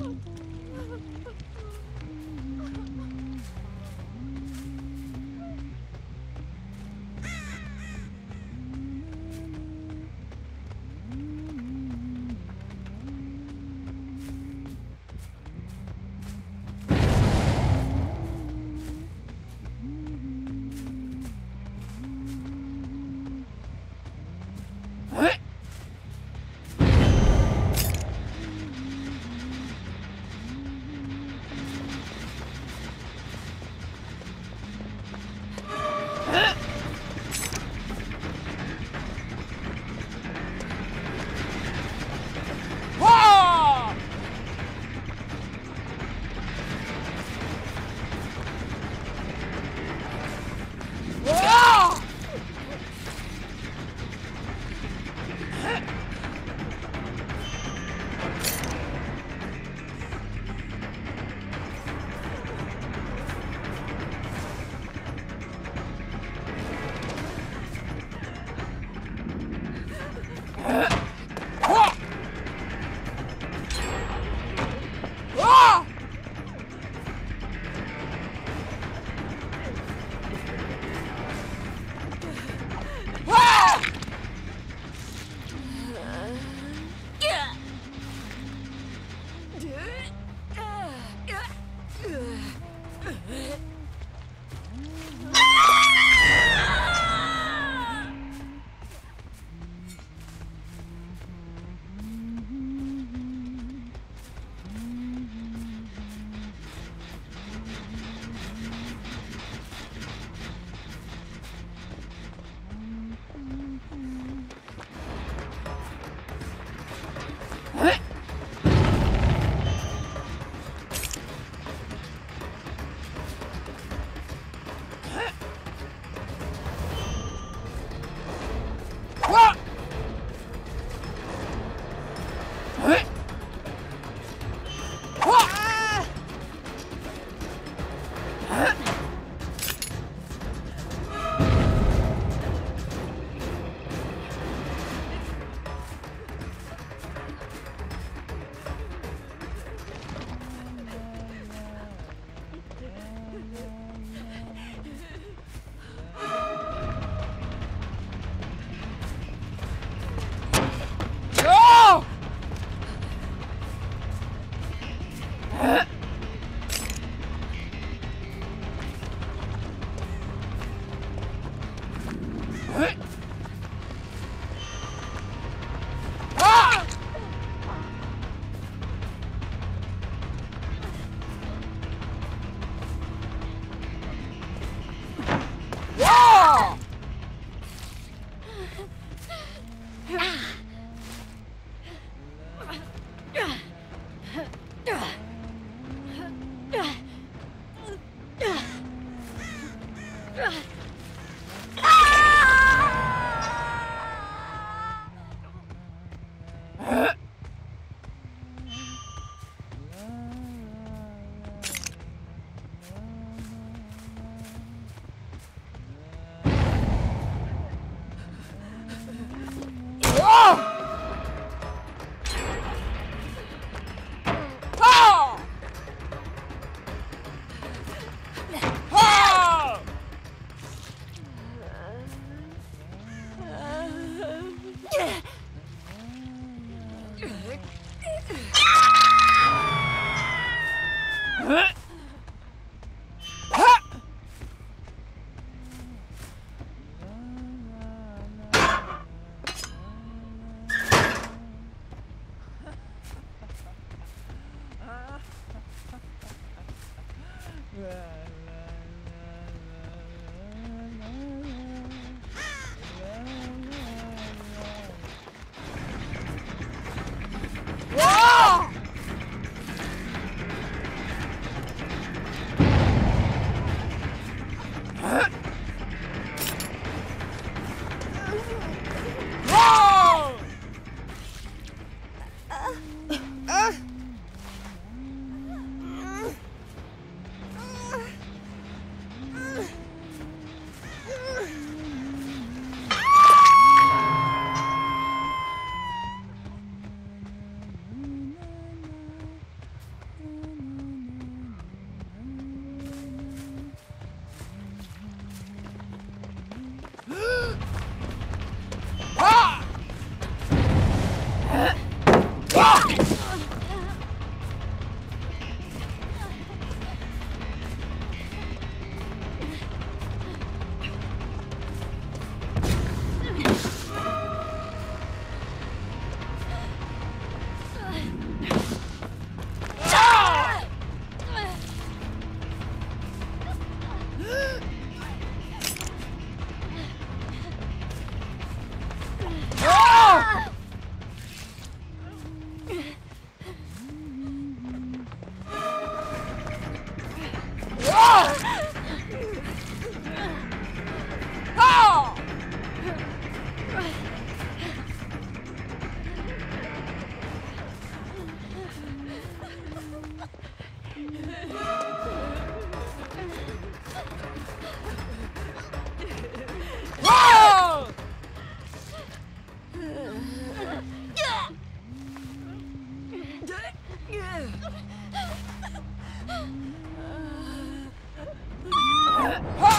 Woo! Huh? Ah!